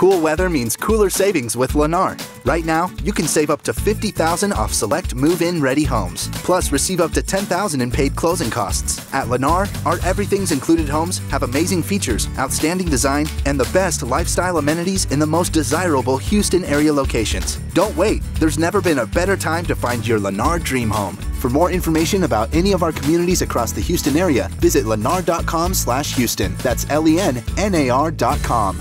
Cool weather means cooler savings with Lennar. Right now, you can save up to 50000 off select move-in ready homes. Plus, receive up to 10000 in paid closing costs. At Lennar, our everything's included homes have amazing features, outstanding design, and the best lifestyle amenities in the most desirable Houston area locations. Don't wait. There's never been a better time to find your Lennar dream home. For more information about any of our communities across the Houston area, visit lennar.com slash Houston. That's L-E-N-N-A-R.com.